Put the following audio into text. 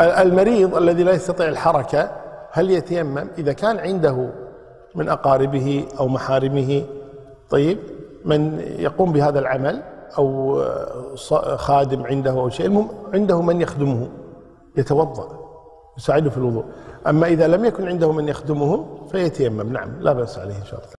المريض الذي لا يستطيع الحركة هل يتيمم؟ إذا كان عنده من أقاربه أو محارمه طيب من يقوم بهذا العمل أو خادم عنده أو شيء المهم عنده من يخدمه يتوضأ يساعده في الوضوء. أما إذا لم يكن عنده من يخدمه فيتيمم. نعم لا بأس عليه إن شاء الله.